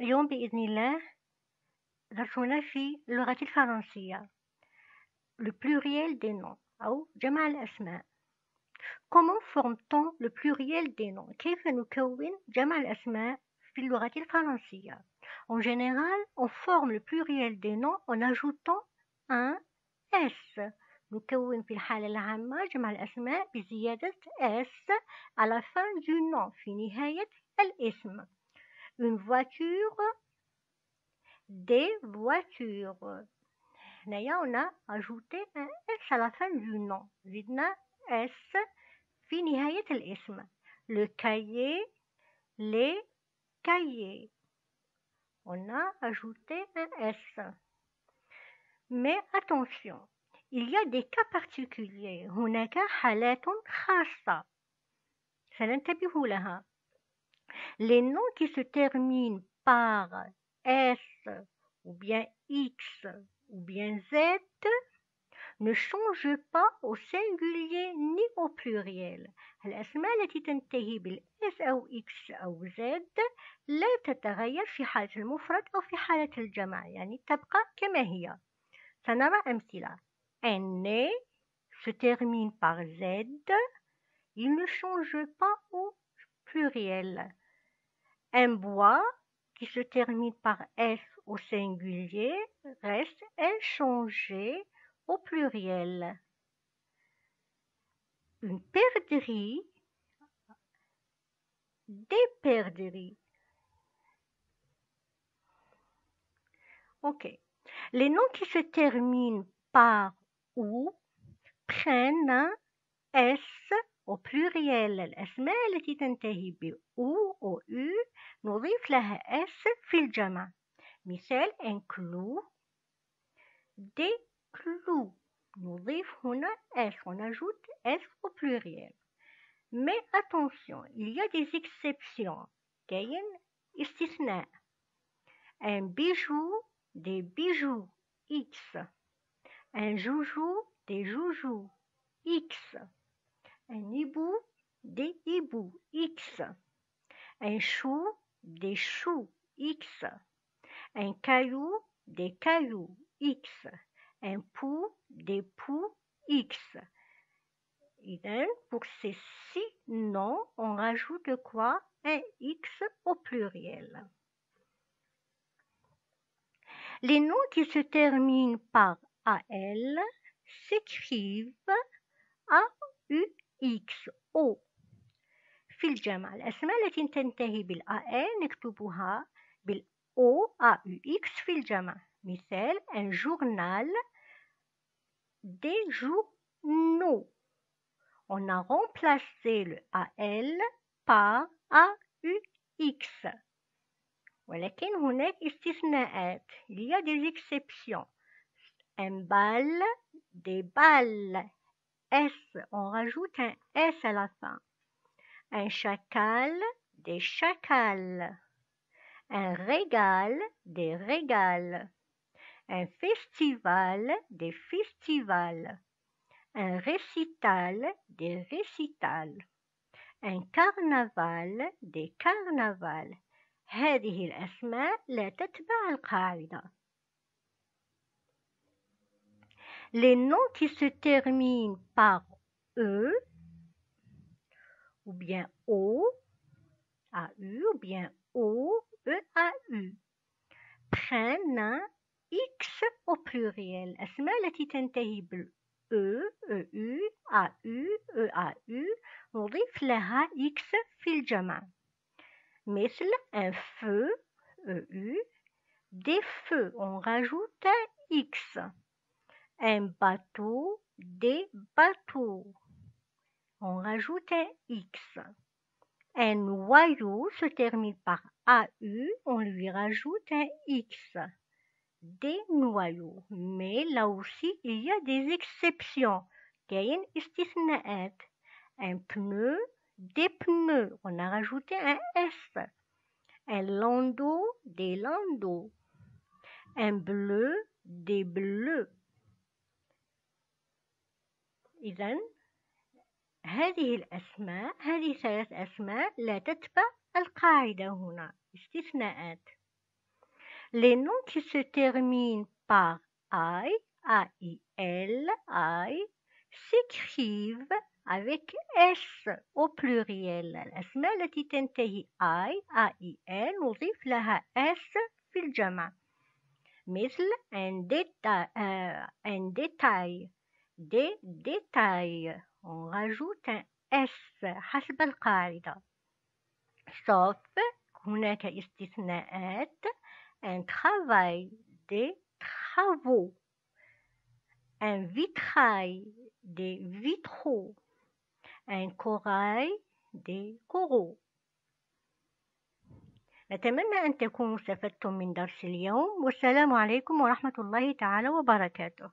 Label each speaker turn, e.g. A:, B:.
A: اليوم بإذن الله درسنا في اللغة الفرنسية le pluriel des noms أو جمع الأسماء Comment forme-t-on le pluriel des noms كيف نكون جمع الأسماء في اللغة الفرنسية En général, on forme le pluriel des noms en ajoutant un S نكون في الحالة العامة جمع الأسماء بزيادة S à la fin du nom في نهاية الاسم une voiture des voitures هنايا on a ajouté un S à la fin du nom زدنا S في نهاية الاسم le cahier les cahiers on a ajouté un S mais attention il y a des cas particuliers هناك حالات خاصة سننتبه لها les noms qui se terminent par S ou bien X ou bien Z ne changent pas au singulier ni au pluriel الأسماء التي تنتهي بالS أو X أو Z لا تتغير في حالة المفرد أو في حالة الجمع يعني تبقى كما هي سنرى أمثلة un nez se termine par Z il ne change pas au pluriel un bois qui se termine par S au singulier reste inchangé au pluriel. Une perdrix, des perdrix. Ok. Les noms qui se terminent par ou prennent un S au pluriel الأسماء التي تنتهي ب أو أو U نضيف لها S في الجمع مثال un clou des clous نضيف هنا S on ajoute S au pluriel mais attention il y a des exceptions كاين استثناء un bijou des bijoux X un joujou des joujoux X un hibou, des hiboux, X. Un chou, des choux, X. Un caillou, des cailloux, X. Un pou, des poux, X. Et pour ces six noms, on rajoute quoi? Un X au pluriel. Les noms qui se terminent par AL s'écrivent A-U X O في الجمع الأسماء التي تنتهي بالAN نكتبها بالO A U X في الجمع مثال un journal des journaux on a remplacé le AL par AUX ولكن هناك استثناءات il y a des exceptions un bal des balles S, on rajoute un S à la fin. Un chacal, des chacals. Un régal, des régales. Un festival, des festivals. Un récital, des récitals. Un carnaval, des carnavals. هذه الأسماء لا تتبع القاعدة. les noms qui se terminent par E ou bien O, AU ou bien O, EAU prennent un X au pluriel الأسماء التي تنتهي بال E, EU, AU, EAU نضيف لها X في الجمع مثل un feu, EU, des feux, on rajoute un X un bateau, des bateaux. On rajoute un X. Un noyau se termine par AU, on lui rajoute un X. Des noyaux. Mais là aussi, il y a des exceptions. كاين استثناءات. Un pneu, des pneus. On a rajouté un S. Un landau, des landaux. Un bleu, des bleus. إذا هذه الأسماء هذه ثلاث أسماء لا تتبع القاعدة هنا استثناءات Les noms qui se terminent par I, A-I-L, I, s'écrivent avec S au pluriel الأسماء التي تنتهي I, A-I-L نضيف لها S في الجمع مثل un détail, euh, un détail des détails on rajoute un S حسب القاعدة. sauf هناك استثناءات. Un travail des travaux. Un vitrail des vitraux. Un corail des coraux. نتمنى أن تكونوا استفدتم من درس اليوم. والسلام عليكم ورحمة الله تعالى وبركاته.